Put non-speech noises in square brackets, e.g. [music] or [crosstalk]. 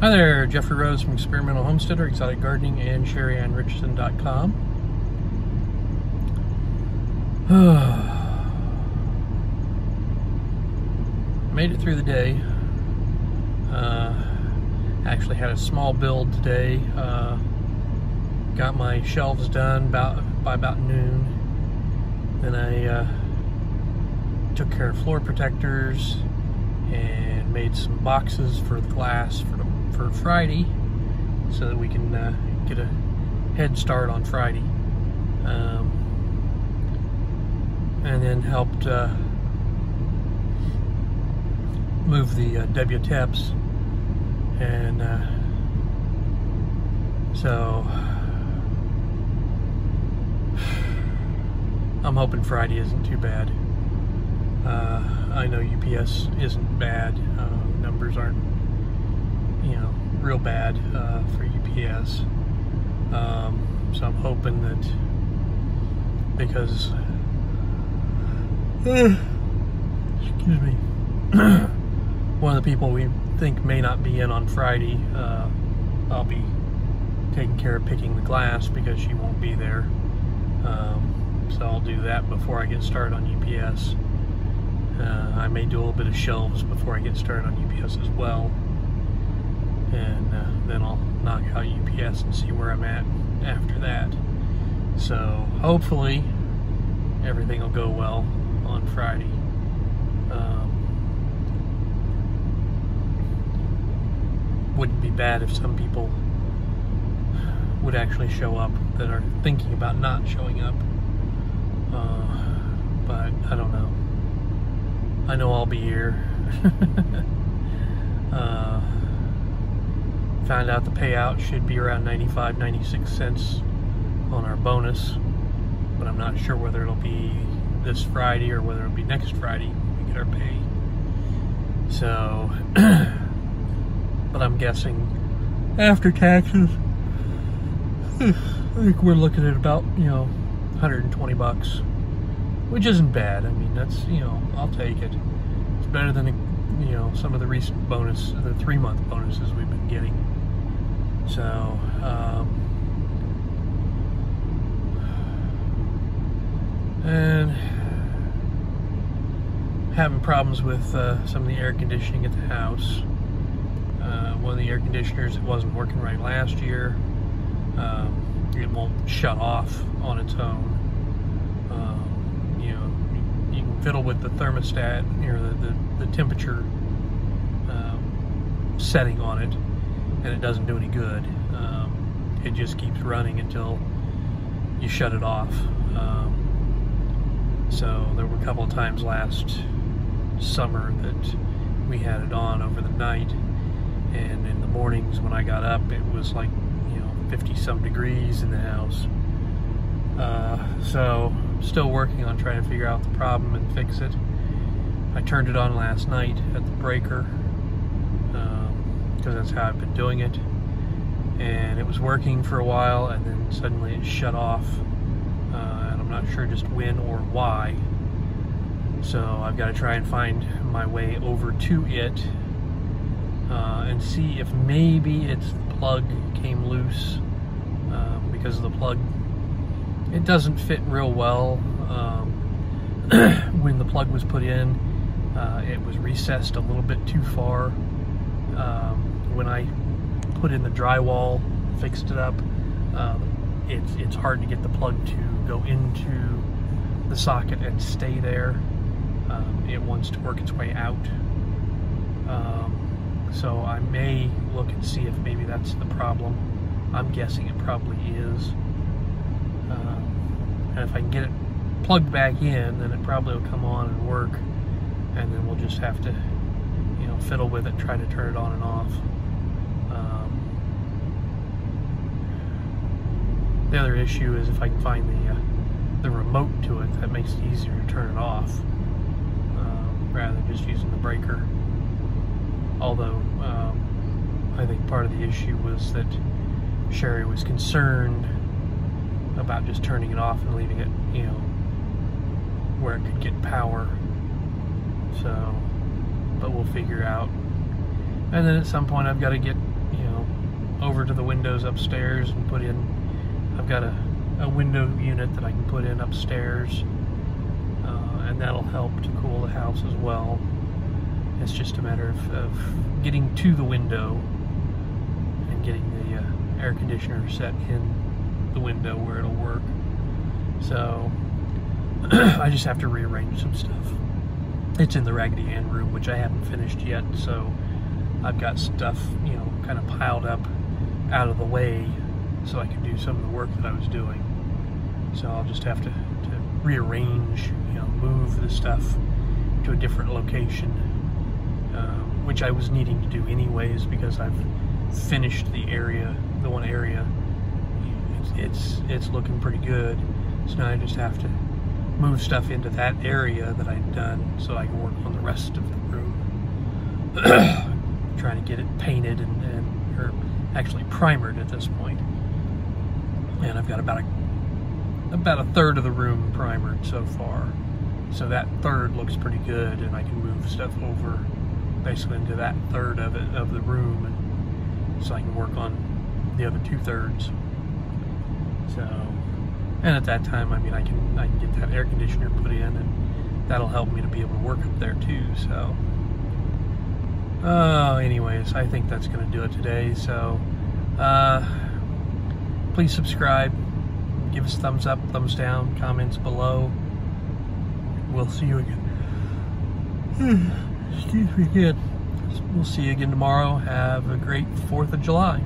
Hi there, Jeffrey Rhoades from Experimental Homesteader, Exotic Gardening, and SheriAnnRicherson.com. [sighs] Made it through the day. Uh, actually had a small build today. Uh, got my shelves done about by about noon. Then I uh, took care of floor protectors and made some boxes for the glass for the for Friday so that we can uh, get a head start on Friday. Um, and then helped uh, move the uh, WTEPs. And uh, so I'm hoping Friday isn't too bad. Uh, I know UPS isn't bad. Uh, numbers aren't you know, real bad uh, for UPS. Um, so I'm hoping that because, uh, excuse me, [clears throat] one of the people we think may not be in on Friday, uh, I'll be taking care of picking the glass because she won't be there. Um, so I'll do that before I get started on UPS. Uh, I may do a little bit of shelves before I get started on UPS as well and uh, then I'll knock out UPS and see where I'm at after that. So hopefully everything will go well on Friday. Um, wouldn't be bad if some people would actually show up that are thinking about not showing up. Uh, but I don't know. I know I'll be here. [laughs] uh, found out the payout should be around 95 96 cents on our bonus but I'm not sure whether it'll be this Friday or whether it'll be next Friday we get our pay. So [clears throat] but I'm guessing after taxes [sighs] I think we're looking at about you know 120 bucks which isn't bad. I mean that's you know I'll take it. It's better than you know some of the recent bonus the three month bonuses we've been getting so, um, and having problems with uh, some of the air conditioning at the house. Uh, one of the air conditioners it wasn't working right last year. Um, it won't shut off on its own. Um, you know, you, can fiddle with the thermostat, you know, the, the, the temperature um, setting on it and it doesn't do any good. Um, it just keeps running until you shut it off. Um, so there were a couple of times last summer that we had it on over the night, and in the mornings when I got up, it was like you know 50 some degrees in the house. Uh, so still working on trying to figure out the problem and fix it. I turned it on last night at the breaker because that's how I've been doing it. And it was working for a while, and then suddenly it shut off. Uh, and I'm not sure just when or why. So I've got to try and find my way over to it uh, and see if maybe its plug came loose um, because the plug it doesn't fit real well. Um, [clears throat] when the plug was put in, uh, it was recessed a little bit too far. Um, when I put in the drywall, fixed it up, um, it's, it's hard to get the plug to go into the socket and stay there. Um, it wants to work its way out. Um, so I may look and see if maybe that's the problem. I'm guessing it probably is. Um, and if I can get it plugged back in, then it probably will come on and work. And then we'll just have to, you know, fiddle with it, try to turn it on and off. The other issue is if I can find the uh, the remote to it, that makes it easier to turn it off um, rather than just using the breaker. Although um, I think part of the issue was that Sheri was concerned about just turning it off and leaving it, you know, where it could get power. So, but we'll figure out. And then at some point I've got to get, you know, over to the windows upstairs and put in. I've got a, a window unit that I can put in upstairs, uh, and that'll help to cool the house as well. It's just a matter of, of getting to the window and getting the uh, air conditioner set in the window where it'll work. So [clears throat] I just have to rearrange some stuff. It's in the Raggedy Ann room, which I haven't finished yet, so I've got stuff, you know, kind of piled up out of the way so I can do some of the work that I was doing. So I'll just have to, to rearrange, you know, move the stuff to a different location, uh, which I was needing to do anyways because I've finished the area, the one area. It's, it's, it's looking pretty good. So now I just have to move stuff into that area that I'd done so I can work on the rest of the room. [clears throat] Trying to get it painted and, and or actually primered at this point. And I've got about a about a third of the room primered so far. So that third looks pretty good and I can move stuff over basically into that third of it of the room and so I can work on the other two thirds. So and at that time I mean I can I can get that air conditioner put in and that'll help me to be able to work up there too so uh, anyways I think that's gonna do it today so uh, please subscribe give us thumbs up thumbs down comments below. We'll see you again. [sighs] Excuse me again. We'll see you again tomorrow. Have a great 4th of July